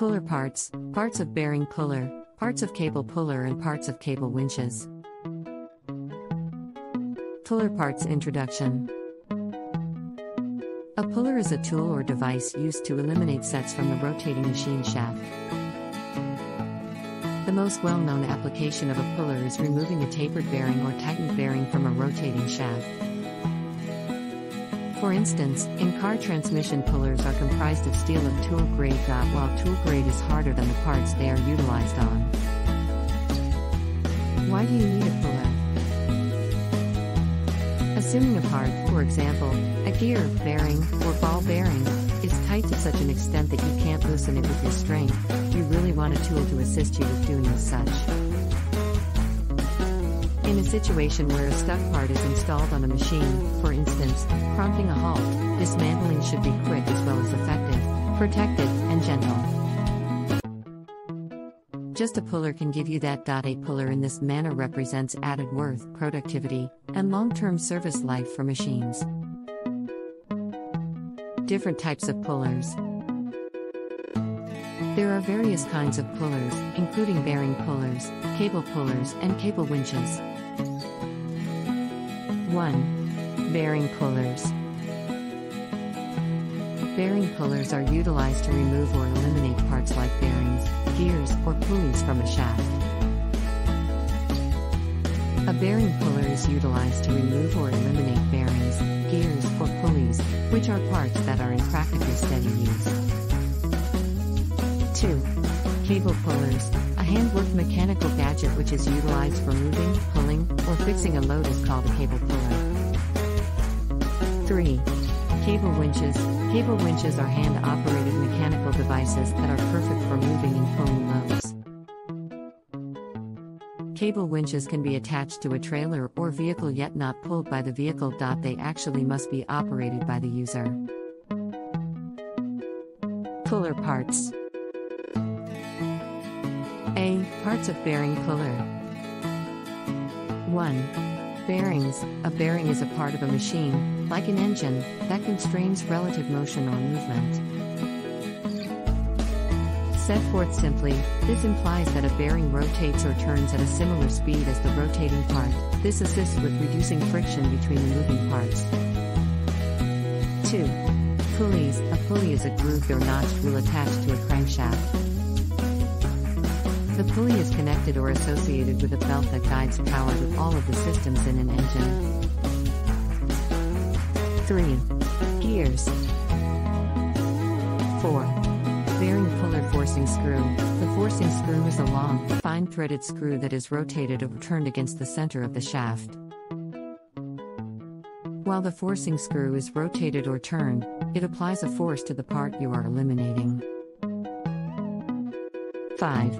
Puller parts, parts of bearing puller, parts of cable puller, and parts of cable winches. Puller parts introduction. A puller is a tool or device used to eliminate sets from the rotating machine shaft. The most well known application of a puller is removing a tapered bearing or tightened bearing from a rotating shaft. For instance, in car transmission pullers are comprised of steel of tool grade. While tool grade is harder than the parts they are utilized on. Why do you need a puller? Assuming a part, for example, a gear, bearing, or ball bearing, is tight to such an extent that you can't loosen it with your strength, you really want a tool to assist you with doing as such. In a situation where a stuck part is installed on a machine, for instance, prompting a halt, dismantling should be quick as well as effective, protected, and gentle. Just a puller can give you that. A puller in this manner represents added worth, productivity, and long term service life for machines. Different types of pullers. There are various kinds of pullers, including bearing pullers, cable pullers, and cable winches. 1. Bearing pullers. Bearing pullers are utilized to remove or eliminate parts like bearings, gears, or pulleys from a shaft. A bearing puller is utilized to remove or eliminate bearings, gears, or pulleys, which are parts that are in practically steady use. 2. Cable pullers, hand-worked mechanical gadget which is utilized for moving, pulling, or fixing a load is called a cable puller. 3. Cable winches. Cable winches are hand-operated mechanical devices that are perfect for moving and pulling loads. Cable winches can be attached to a trailer or vehicle yet not pulled by the vehicle. They actually must be operated by the user. Puller parts. A. Parts of bearing puller. 1. Bearings. A bearing is a part of a machine, like an engine, that constrains relative motion or movement. Set forth simply, this implies that a bearing rotates or turns at a similar speed as the rotating part. This assists with reducing friction between the moving parts. 2. Pulleys. A pulley is a grooved or notched wheel attached to a crankshaft. The pulley is connected or associated with a belt that guides power to all of the systems in an engine. 3. Gears. 4. Bearing puller forcing screw. The forcing screw is a long, fine threaded screw that is rotated or turned against the center of the shaft. While the forcing screw is rotated or turned, it applies a force to the part you are eliminating. 5.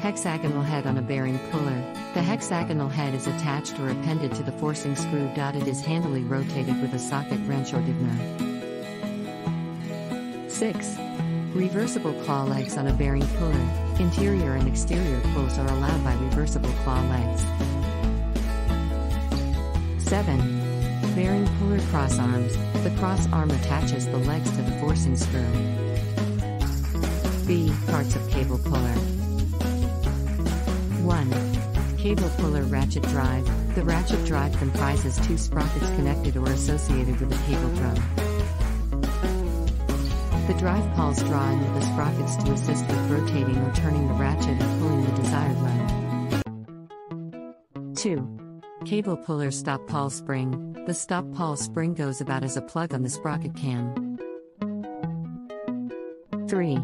Hexagonal head on a bearing puller. The hexagonal head is attached or appended to the forcing screw. It is handily rotated with a socket wrench or digger. 6. Reversible claw legs on a bearing puller. Interior and exterior pulls are allowed by reversible claw legs. 7. Bearing puller cross arms. The cross arm attaches the legs to the forcing screw. Parts of cable puller. 1. Cable puller ratchet drive. The ratchet drive comprises two sprockets connected or associated with a cable drum. The drive pawls draw in with the sprockets to assist with rotating or turning the ratchet and pulling the desired load. 2. Cable puller stop pawl spring. The stop pawl spring goes about as a plug on the sprocket cam. 3.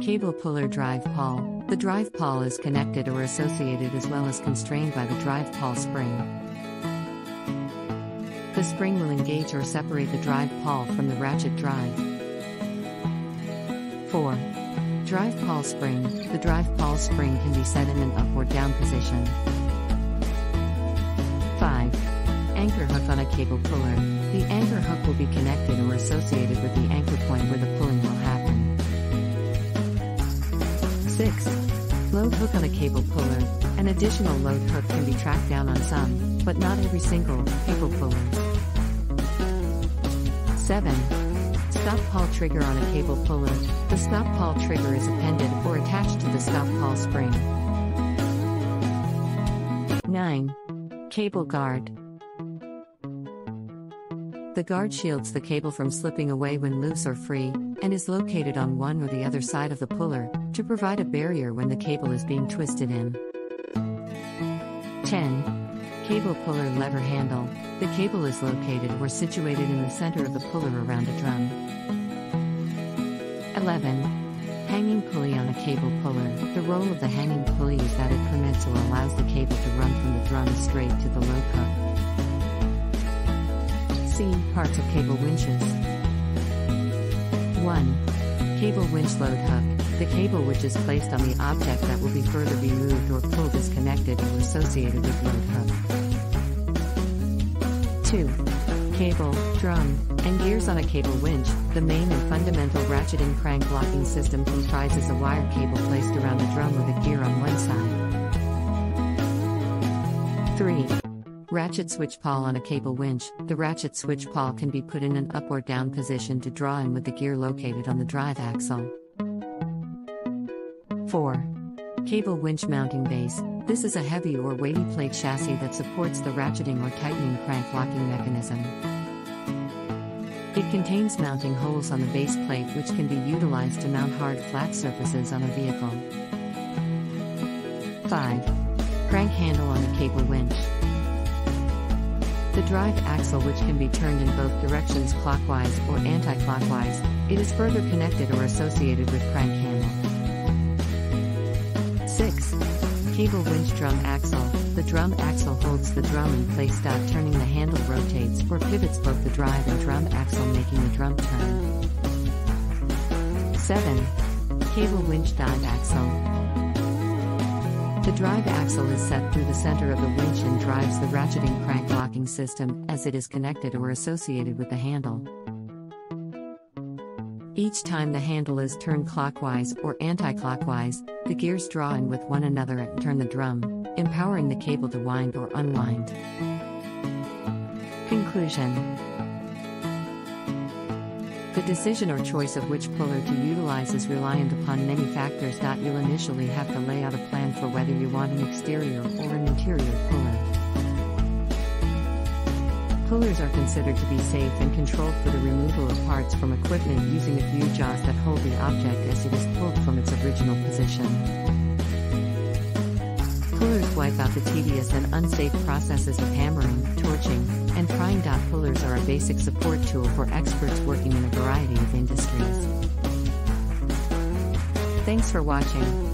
Cable puller drive pawl. The drive pawl is connected or associated as well as constrained by the drive pawl spring. The spring will engage or separate the drive pawl from the ratchet drive. 4. Drive pawl spring. The drive pawl spring can be set in an up or down position. 5. Anchor hook on a cable puller. The anchor hook will be connected or associated with the anchor point where the pulling will happen. 6. Load hook on a cable puller. An additional load hook can be tracked down on some, but not every single, cable puller. 7. Stop pawl trigger on a cable puller. The stop pawl trigger is appended or attached to the stop pawl spring. 9. Cable guard. The guard shields the cable from slipping away when loose or free, and is located on one or the other side of the puller, to provide a barrier when the cable is being twisted in. 10. Cable puller lever handle. The cable is located or situated in the center of the puller around a drum. 11. Hanging pulley on a cable puller. The role of the hanging pulley is that it permits or allows the cable to run from the drum straight to the load hook. C. Parts of cable winches. 1. Cable winch load hook. The cable which is placed on the object that will be further removed or pulled is connected or associated with load hook. 2. Cable, drum, and gears on a cable winch. The main and fundamental ratcheting crank locking system comprises a wire cable placed around a drum with a gear on one side. 3. Ratchet switch pawl on a cable winch. The ratchet switch pawl can be put in an up or down position to draw in with the gear located on the drive axle. 4. Cable winch mounting base. This is a heavy or weighty plate chassis that supports the ratcheting or tightening crank locking mechanism. It contains mounting holes on the base plate which can be utilized to mount hard flat surfaces on a vehicle. 5. Crank handle on a cable winch. The drive axle which can be turned in both directions clockwise or anti-clockwise, it is further connected or associated with crank handle. 6. Cable winch drum axle. The drum axle holds the drum in place. Turning the handle rotates or pivots both the drive and drum axle making the drum turn. 7. Cable winch dive axle. The drive axle is set through the center of the winch and drives the ratcheting crank locking system as it is connected or associated with the handle. Each time the handle is turned clockwise or anti-clockwise, the gears draw in with one another and turn the drum, empowering the cable to wind or unwind. Conclusion the decision or choice of which puller to utilize is reliant upon many factors. You'll initially have to lay out a plan for whether you want an exterior or an interior puller. Pullers are considered to be safe and controlled for the removal of parts from equipment using a few jaws that hold the object as it is pulled from its original position. Pullers wipe out the tedious and unsafe processes of hammering, torching, and prying. Pullers are a basic support tool for experts working in a variety of industries. Thanks for watching.